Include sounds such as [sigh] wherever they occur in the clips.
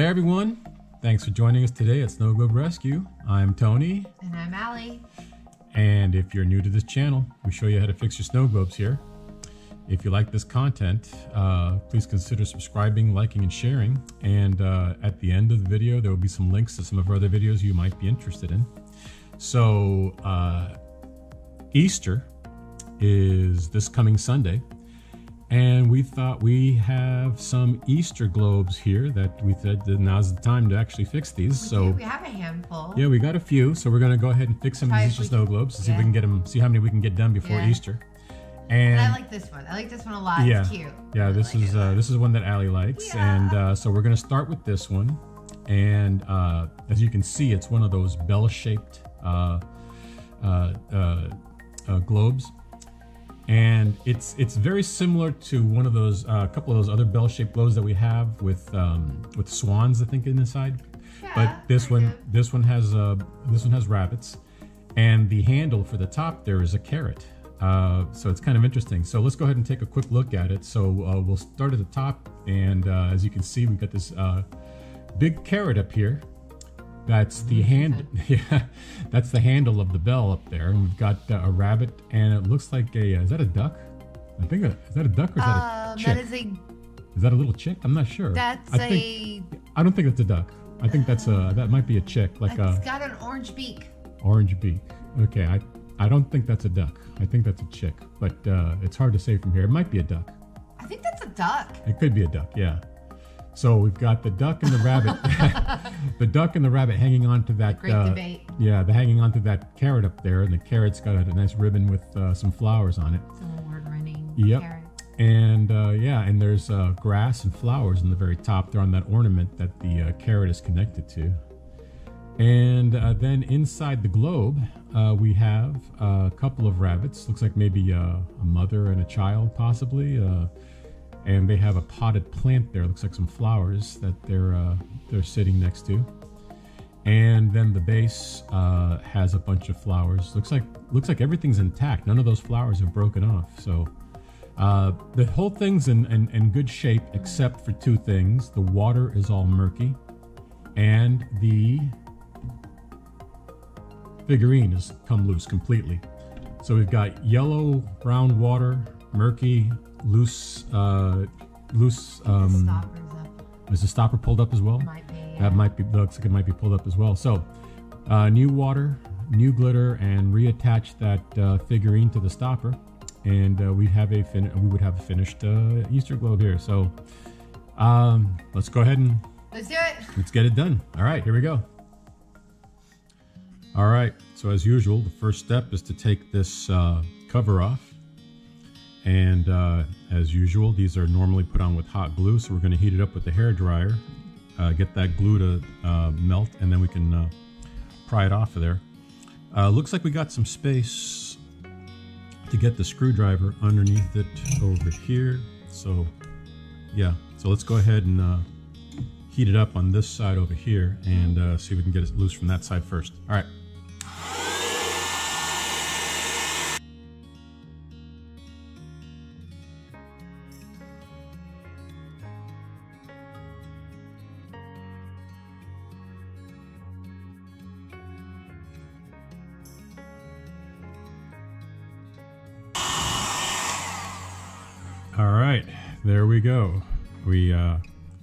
Hey everyone, thanks for joining us today at Snow Globe Rescue. I'm Tony, And I'm Ally. and if you're new to this channel, we show you how to fix your snow globes here. If you like this content, uh, please consider subscribing, liking, and sharing. And uh, at the end of the video, there will be some links to some of our other videos you might be interested in. So, uh, Easter is this coming Sunday. And we thought we have some Easter globes here that we said that now's the time to actually fix these. So we have a handful. yeah, we got a few. So we're gonna go ahead and fix some of these Easter snow globes and see if we can get them, see how many we can get done before Yeah. Easter. And And I like this one. I like this one a lot. yeah, It's cute. yeah, this like is uh, this is one that Ally likes, Yeah. and uh, so we're gonna start with this one. And uh, as you can see, it's one of those bell-shaped uh, uh, uh, uh, globes, and it's it's very similar to one of those uh, a couple of those other bell-shaped globes that we have with um, with swans, I think, in inside. Yeah, but this one this one has uh, this one has rabbits, and the handle for the top there is a carrot. Uh, so it's kind of interesting. So let's go ahead and take a quick look at it. So uh, we'll start at the top, and uh, as you can see, we've got this uh, big carrot up here. That's the hand. [laughs] Yeah, that's the handle of the bell up there. And we've got uh, a rabbit, and it looks like a. Uh, is that a duck? I think. A, is that a duck or is that a Um, chick? that is a. Is that a little chick? I'm not sure. That's I a. think, I don't think it's a duck. I think that's a. That might be a chick, like it's a got an orange beak. orange beak. Okay, I. I don't think that's a duck. I think that's a chick, but uh, it's hard to say from here. It might be a duck. I think that's a duck. It could be a duck, yeah. So we've got the duck and the rabbit, [laughs] the duck and the rabbit hanging on to that. Great uh, debate. Yeah, they're hanging on to that carrot up there, and the carrot's got a, nice ribbon with uh, some flowers on it. It's a word running Yep. carrot. And uh, yeah, and there's uh, grass and flowers in the very top there on that ornament that the uh, carrot is connected to. And uh, then inside the globe, uh, we have a couple of rabbits. Looks like maybe uh, a mother and a child, possibly. And they have a potted plant there. Looks like some flowers that they're uh, they're sitting next to. And then the base uh, has a bunch of flowers. Looks like looks like everything's intact. None of those flowers have broken off. So uh, the whole thing's in, in, in good shape except for two things. The water is all murky, and the figurine has come loose completely. So we've got yellow, brown water, murky, loose, uh, loose. Um, up. is the stopper pulled up as well? Might be. yeah. That might be looks like it might be pulled up as well. So, uh, new water, new glitter, and reattach that uh, figurine to the stopper, and uh, we have a fin- we would have a finished uh, Easter globe here. So, um, let's go ahead and Let's do it. let's get it done. All right, here we go. All right. So as usual, the first step is to take this uh, cover off. And uh, as usual, these are normally put on with hot glue. So we're going to heat it up with the hair dryer, uh, get that glue to uh, melt, and then we can uh, pry it off of there. Uh, looks like we got some space to get the screwdriver underneath it over here. So yeah, so let's go ahead and uh, heat it up on this side over here and see if we can get it loose from that side first. All right.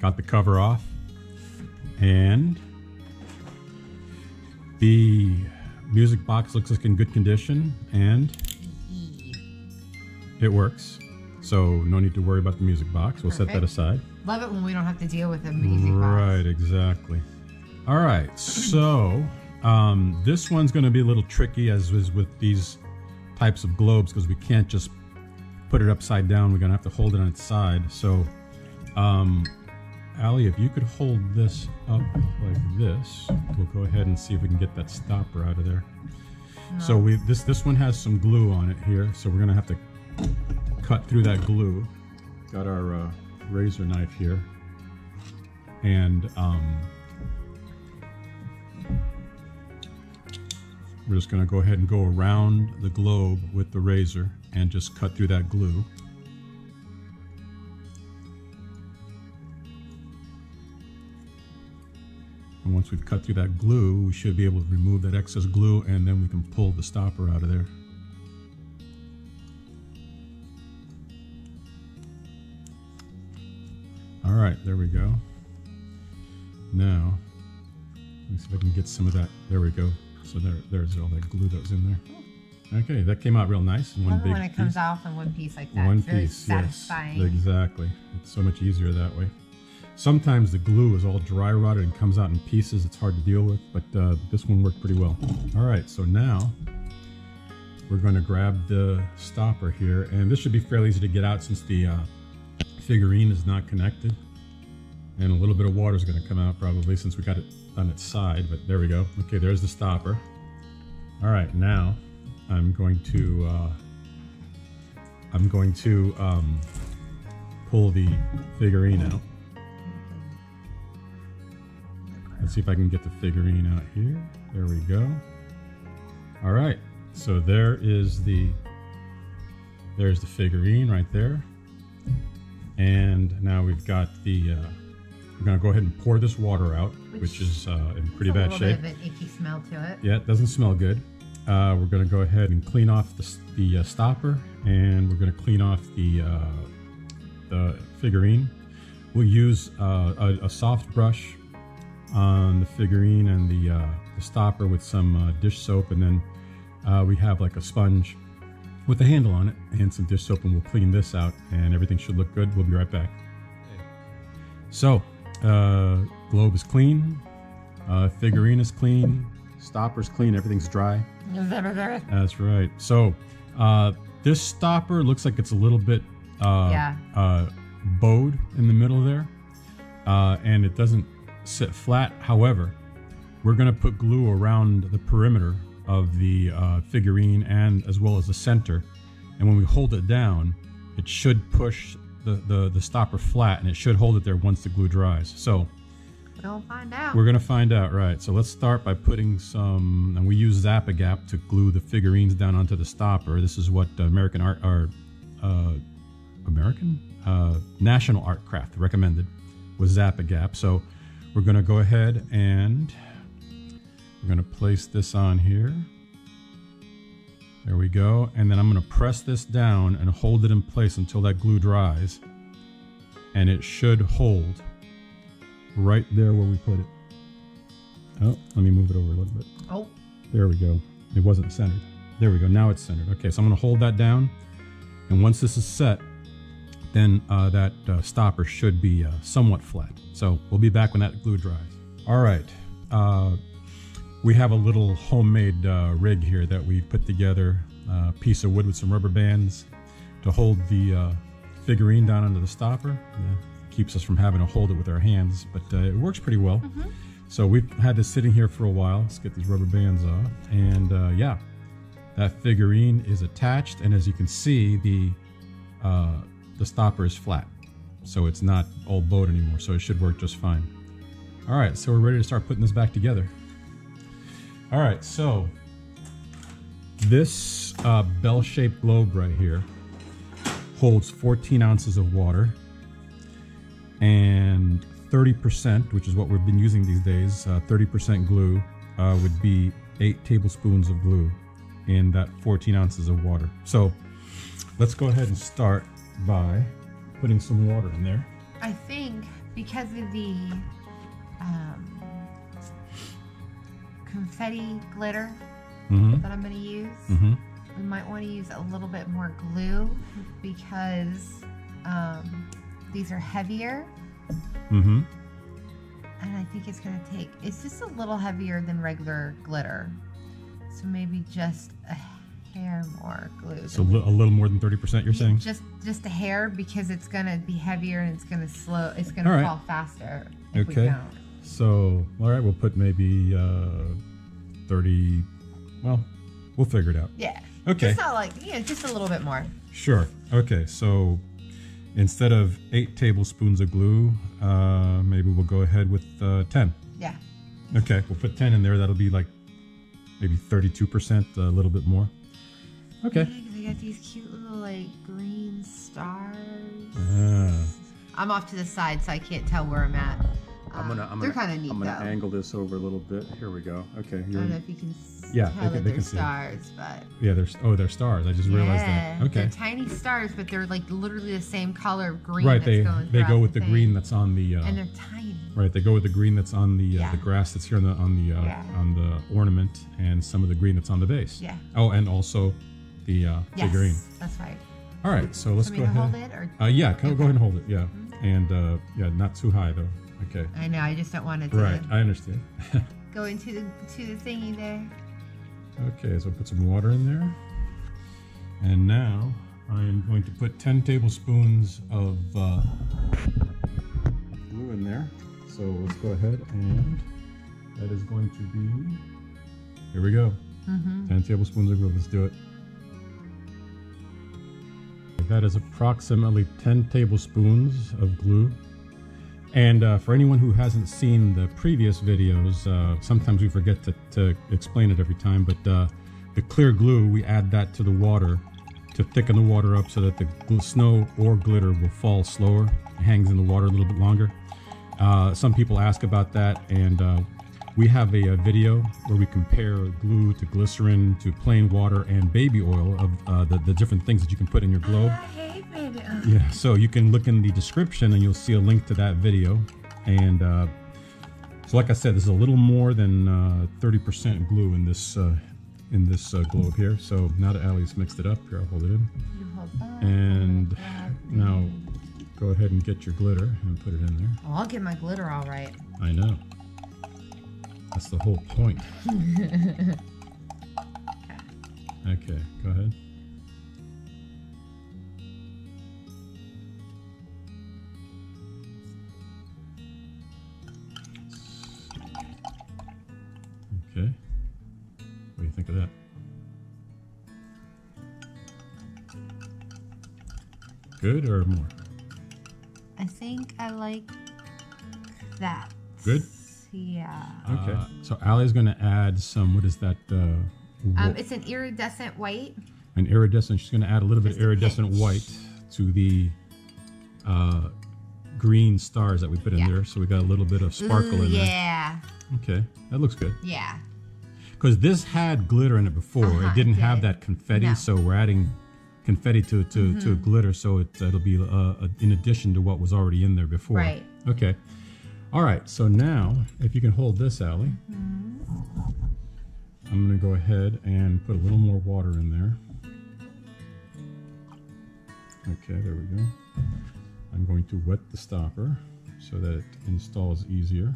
Got the cover off, and the music box looks like in good condition, and it works. So no need to worry about the music box. We'll set that aside. Love it when we don't have to deal with a music box. Right, exactly. All right, so um, this one's going to be a little tricky, as is with these types of globes, because we can't just put it upside down. We're going to have to hold it on its side. So, um, Ally, if you could hold this up like this, we'll go ahead and see if we can get that stopper out of there. So we this this one has some glue on it here, so we're going to have to cut through that glue. Got our uh, razor knife here, and um, we're just going to go ahead and go around the globe with the razor and just cut through that glue. Once we've cut through that glue, we should be able to remove that excess glue and then we can pull the stopper out of there. All right, there we go. Now, let me see if I can get some of that. There we go. So there, there's all that glue that was in there. Okay, that came out real nice. One Love big when it comes piece. off in one piece like that. One it's piece, satisfying. yes, exactly. It's so much easier that way. Sometimes the glue is all dry rotted and comes out in pieces. It's hard to deal with, but uh, this one worked pretty well. All right, so now we're going to grab the stopper here, and this should be fairly easy to get out since the uh, figurine is not connected. And a little bit of water is going to come out probably since we got it on its side, but there we go. Okay, there's the stopper. All right, now I'm going to uh, I'm going to um, pull the figurine out. Let's see if I can get the figurine out here. There we go. All right, so there is the there's the figurine right there, and now we've got the. Uh, we're gonna go ahead and pour this water out, which, Which is uh, in pretty a bad little shape. bit of an icky smell to it. Yeah, it doesn't smell good. Uh, we're going to go ahead and clean off the, the uh, stopper, and we're going to clean off the uh, the figurine. We'll use uh, a, a soft brush on the figurine and the, uh, the stopper with some uh, dish soap, and then uh, we have like a sponge with a handle on it and some dish soap, and we'll clean this out, and everything should look good. We'll be right back. So, uh, globe is clean, uh, figurine is clean, stopper's clean, everything's dry. That's right. So, uh, this stopper looks like it's a little bit uh, Yeah. uh, bowed in the middle there, uh, and it doesn't sit flat. However, we're going to put glue around the perimeter of the uh, figurine and as well as the center. And when we hold it down, it should push the, the, the stopper flat and it should hold it there once the glue dries. So, We'll find out. we're gonna find out, right? So let's start by putting some, and we use Zap-A-Gap to glue the figurines down onto the stopper. This is what uh, American Art, or uh, American uh, National Artcraft recommended was Zap-A-Gap. So we're gonna go ahead and we're gonna place this on here. There we go, and then I'm gonna press this down and hold it in place until that glue dries, and it should hold right there where we put it. Oh, let me move it over a little bit. oh, There we go. It wasn't centered. There we go. Now it's centered. Okay, so I'm going to hold that down. And once this is set, then uh, that uh, stopper should be uh, somewhat flat. So we'll be back when that glue dries. All right. Uh, we have a little homemade uh, rig here that we put together. A piece of wood with some rubber bands to hold the uh, figurine down under the stopper. Yeah, keeps us from having to hold it with our hands, but uh, it works pretty well. So we've had this sitting here for a while. Let's get these rubber bands off. And uh, yeah, that figurine is attached. And as you can see, the uh, the stopper is flat. So it's not all bowed anymore. So it should work just fine. All right, so we're ready to start putting this back together. All right, so this uh, bell-shaped globe right here holds 14 ounces of water and 30%, which is what we've been using these days, uh, 30% glue uh, would be eight tablespoons of glue in that 14 ounces of water. So let's go ahead and start by putting some water in there. I think because of the um, confetti glitter Mm-hmm. that I'm going to use, Mm-hmm. we might want to use a little bit more glue because um, these are heavier Mm-hmm. and I think it's going to take, it's just a little heavier than regular glitter. So maybe just a hair more glue. So li- a little more than 30%, you're saying? Just just a hair because it's gonna be heavier and it's gonna slow. It's gonna All right. fall faster. If Okay. We don't. So, all right, we'll put maybe uh, 30. Well, we'll figure it out. Yeah. Okay. Just not like yeah, just a little bit more. Sure. Okay, so instead of eight tablespoons of glue, uh, maybe we'll go ahead with uh, 10. Yeah. Okay, we'll put 10 in there. That'll be like maybe 32%, a little bit more. Okay. I got these cute little like green stars. Ah, I'm off to the side, so I can't tell where I'm at. Um, I'm gonna, I'm They're kinda neat, I'm gonna though. angle this over a little bit. Here we go. Okay. I don't know if you can Yeah, tell they can- they they're can see stars, but yeah, there's oh, they're stars. I just realized yeah, that. Okay. they're tiny stars, but they're like literally the same color of green. Right. that's They they go with the green that's on the. Uh, and they're tiny. Right, they go with the green that's on the uh, Yeah. the grass that's here on the on the uh, Yeah. on the ornament, and some of the green that's on the base. Yeah. Oh, and also the uh, Yes, figurine. that's right. All right, so let's go ahead. hold it, or Uh, yeah, go, go ahead and hold it. Yeah, and uh, yeah, not too high though. Okay. I know. I just don't want it to Right, I understand. [laughs] go into the to the thingy there. okay, so put some water in there, and now I am going to put ten tablespoons of uh, glue in there. So let's go ahead and that is going to be. Here we go. Mm-hmm. 10 tablespoons of glue. Let's do it. That is approximately 10 tablespoons of glue. And uh, for anyone who hasn't seen the previous videos, uh, sometimes we forget to, to explain it every time, but uh, the clear glue, we add that to the water to thicken the water up so that the snow or glitter will fall slower. It hangs in the water a little bit longer. Uh, some people ask about that, and uh, we have a, a video where we compare glue to glycerin to plain water and baby oil of uh, the, the different things that you can put in your globe. hate baby. Oh, Yeah, so you can look in the description and you'll see a link to that video. And uh, so, like I said, this is a little more than uh, 30% glue in this uh, in this uh, globe here. So now that Ally's mixed it up, here I'll hold it in. You hold that, And now go ahead and get your glitter and put it in there. Oh, I'll get my glitter all right. I know. That's the whole point. [laughs] Okay, go ahead. Okay. What do you think of that? Good or more? I think I like that. Good? Yeah. Okay. so Ally's going to add some, what is that? Uh, Um, it's an iridescent white. an iridescent. She's going to add a little bit of iridescent pinch. white to the uh, green stars that we put in Yeah. there. So we got a little bit of sparkle Ooh, in there. yeah. Okay, that looks good. Yeah. Because this had glitter in it before. Uh-huh, it didn't have did. that confetti, No. so we're adding confetti to to, to glitter, so it, it'll be uh, uh, in addition to what was already in there before. Right. Okay. All right. So now, if you can hold this, Ally, I'm going to go ahead and put a little more water in there. Okay, there we go. I'm going to wet the stopper so that it installs easier.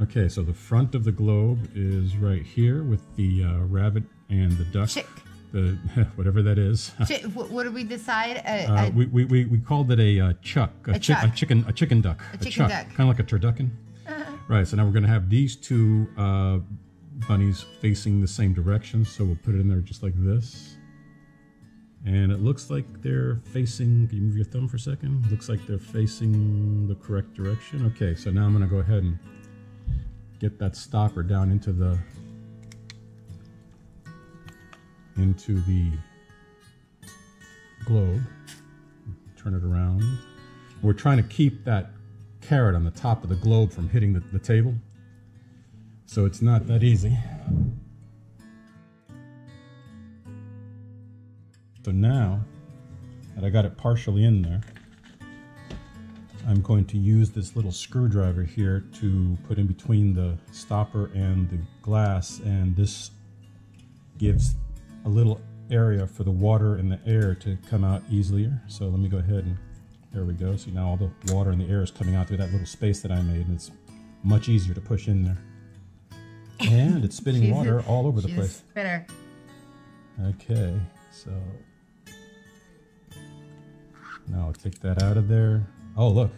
Okay, so the front of the globe is right here with the uh, rabbit and the duck. Chick. The [laughs] whatever that is. [laughs] What, what did we decide? A, Uh, a- we, we, we, we called it a uh, chuck, a, A chi- a chicken, a chicken duck, A chicken chuck, duck. kind of like a turducken. Right. So now we're going to have these two uh, bunnies facing the same direction. So we'll put it in there just like this, and it looks like they're facing. Can you move your thumb for a second? Looks like they're facing the correct direction. Okay. So now I'm going to go ahead and get that stopper down into the into the globe. Turn it around. We're trying to keep that carrot on the top of the globe from hitting the, the table. So it's not that easy. So now that I got it partially in there, I'm going to use this little screwdriver here to put in between the stopper and the glass and this gives a little area for the water and the air to come out easier. So let me go ahead and there we go. See now all the water and the air is coming out through that little space that I made and it's much easier to push in there. And it's spitting water all over the place. Spitter. Okay, so now I'll take that out of there. Oh look.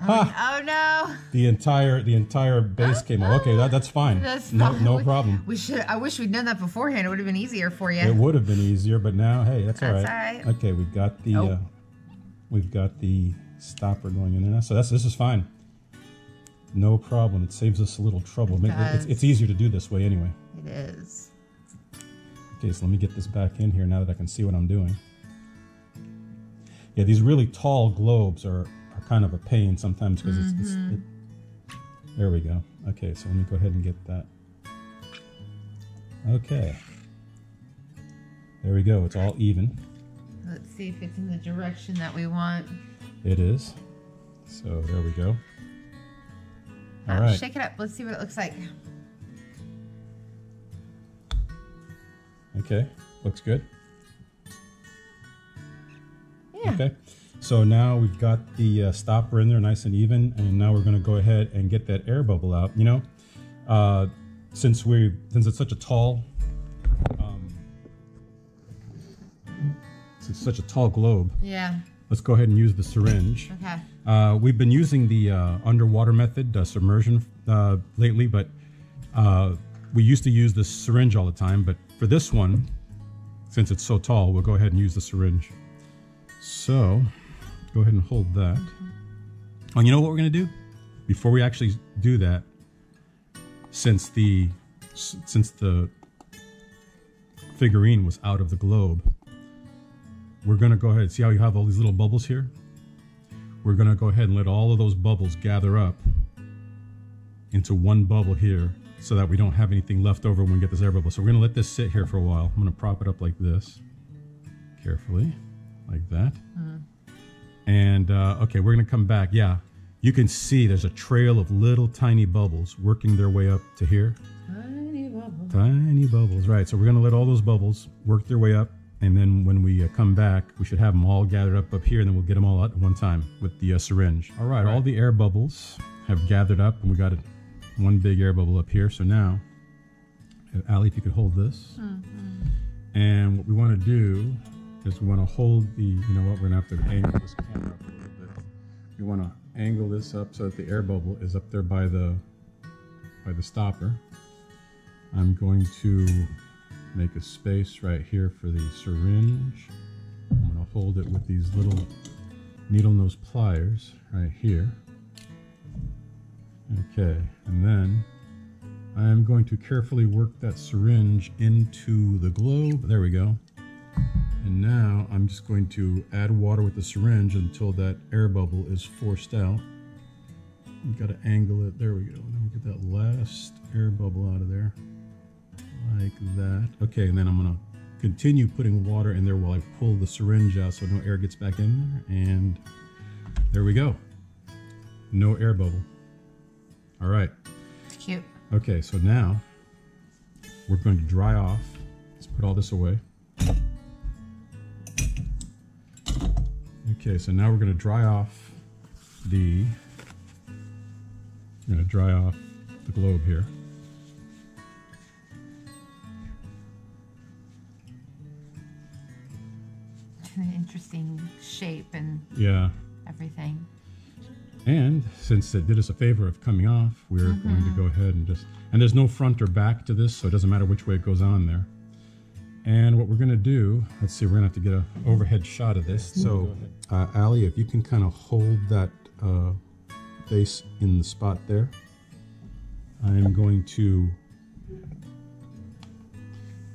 Ha! Oh no. The entire the entire base came out. Okay, that, that's fine. [laughs] That's no fine. no problem. We should. I wish we'd done that beforehand. It would have been easier for you. It would have been easier, but now, hey, that's, That's right. all right. Okay, we've got the uh, we've got the stopper going in there now, so that's this is fine. No problem. It saves us a little trouble. Ma- it's, it's easier to do this way anyway. It is. Okay, so let me get this back in here now that I can see what I'm doing. Yeah, these really tall globes are kind of a pain sometimes because it's, it's Mm-hmm. it, there we go. Okay, so let me go ahead and get that. Okay. There we go. It's all even. Let's see if it's in the direction that we want. It is. So there we go. All Uh, right. Shake it up. Let's see what it looks like. Okay. Looks good. Yeah. Okay. So now we've got the uh, stopper in there nice and even, and now we're going to go ahead and get that air bubble out. You know, uh, since we since it's such a tall, um, since it's such a tall globe, Yeah. let's go ahead and use the syringe. Okay. Uh, we've been using the uh, underwater method, uh, submersion, uh, lately, but uh, we used to use the syringe all the time. But for this one, since it's so tall, we'll go ahead and use the syringe. So, go ahead and hold that. And you know what we're gonna do? Before we actually do that, since the since the figurine was out of the globe, we're gonna go ahead. and See how you have all these little bubbles here? We're gonna go ahead and let all of those bubbles gather up into one bubble here so that we don't have anything left over when we get this air bubble. So we're gonna let this sit here for a while. I'm gonna prop it up like this, carefully, like that. Mm-hmm. And uh, okay, we're gonna come back. Yeah, you can see there's a trail of little tiny bubbles working their way up to here. Tiny bubble. Tiny bubbles, right. So we're going to let all those bubbles work their way up. And then when we uh, come back, we should have them all gathered up up here, and then we'll get them all out at one time with the uh, syringe. All right, all the air bubbles have gathered up, and we got a, one big air bubble up here. So now, uh, Ally, if you could hold this. And what we want to do is we want to hold the, you know what, we're going to have to angle this camera up a little bit. We want to angle this up so that the air bubble is up there by the by the stopper. I'm going to make a space right here for the syringe. I'm going to hold it with these little needle nose pliers right here. Okay, and then I'm going to carefully work that syringe into the globe. There we go. And now I'm just going to add water with the syringe until that air bubble is forced out. You got to angle it. There we go. Then we get that last air bubble out of there. Like that. Okay, and then I'm going to continue putting water in there while I pull the syringe out so no air gets back in there. And there we go. No air bubble. All right. It's cute. Okay, so now we're going to dry off. Let's put all this away. Okay, so now we're going to dry off the. Going to dry off the globe here. [laughs] An interesting shape and Yeah. everything. And since it did us a favor of coming off, we're going to mm-hmm. go ahead and just. And there's no front or back to this, so it doesn't matter which way it goes on there. And what we're going to do, let's see, we're going to have to get an overhead shot of this. So, uh, Ally, if you can kind of hold that uh, base in the spot there, I'm going to.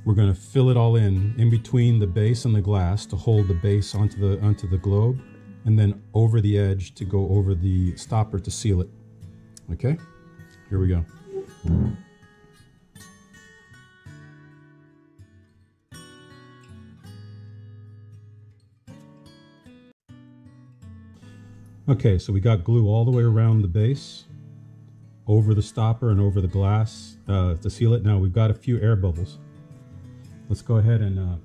We're going to fill it all in in between the base and the glass to hold the base onto the onto the globe, and then over the edge to go over the stopper to seal it. Okay, here we go. Okay, so we got glue all the way around the base, over the stopper and over the glass uh, to seal it. Now we've got a few air bubbles. Let's go ahead and uh,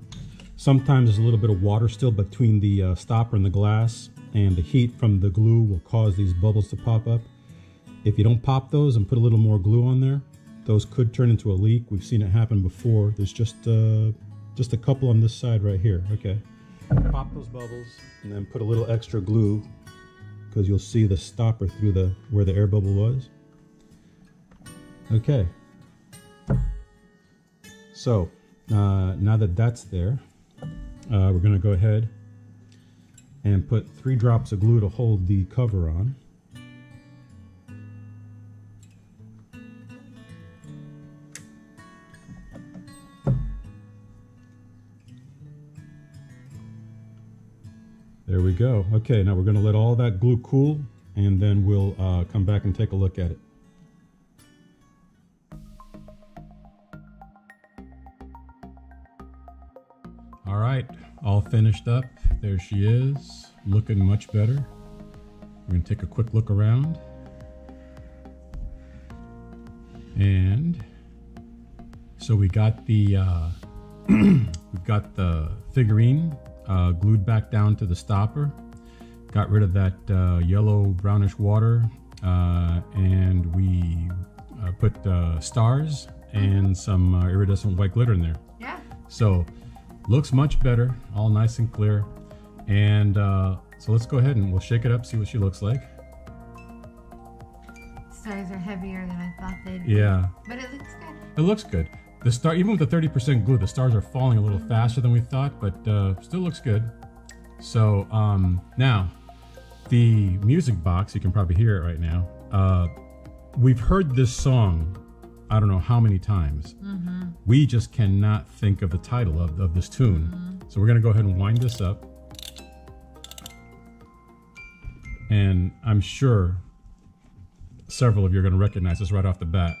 sometimes there's a little bit of water still between the uh, stopper and the glass, and the heat from the glue will cause these bubbles to pop up. If you don't pop those and put a little more glue on there, those could turn into a leak. We've seen it happen before. There's just uh, just a couple on this side right here. Okay, pop those bubbles and then put a little extra glue because you'll see the stopper through the where the air bubble was. Okay. So uh, now that that's there, uh, we're going to go ahead and put three drops of glue to hold the cover on. There we go. Okay, now we're going to let all that glue cool and then we'll uh, come back and take a look at it. All right, all finished up. There she is, looking much better. We're gonna take a quick look around. And so we got the uh, [clears throat] we've got the figurine uh, glued back down to the stopper. Got rid of that uh, yellow brownish water, uh, and we uh, put uh, stars and some uh, iridescent white glitter in there. Yeah. So looks much better, all nice and clear. And uh, so let's go ahead and we'll shake it up, see what she looks like. Stars are heavier than I thought they'd be. Yeah, But it looks good. it looks good. The star, even with the 30% glue, the stars are falling a little faster than we thought, but uh, still looks good. So um, now, the music box, you can probably hear it right now. Uh, we've heard this song, I don't know how many times. We just cannot think of the title of, of this tune. So we're gonna go ahead and wind this up. And I'm sure several of you are gonna recognize this right off the bat.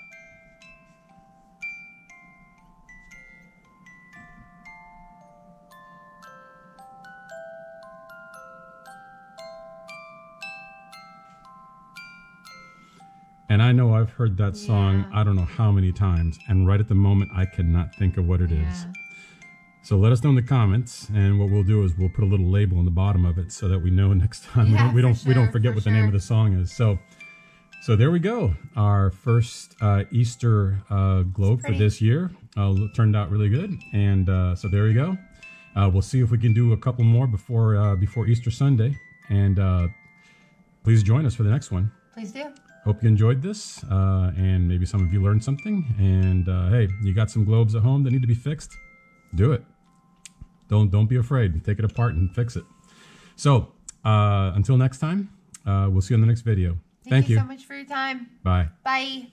And I know I've heard that song, Yeah. I don't know how many times, and right at the moment, I cannot think of what it is. Yeah. So let us know in the comments, and what we'll do is we'll put a little label on the bottom of it so that we know [laughs] next time we don't we don't we don't forget for what the name of the song is. So, so there we go. Our first uh, Easter uh, globe for this year uh, turned out really good, and uh, so there we go. Uh, we'll see if we can do a couple more before uh, before Easter Sunday, and uh, please join us for the next one. Please do. Hope you enjoyed this, uh, and maybe some of you learned something. And uh, hey, you got some globes at home that need to be fixed? Do it. Don't don't be afraid. Take it apart and fix it. So uh, until next time, uh, we'll see you in the next video. Thank, you so much for your time. Bye. Bye.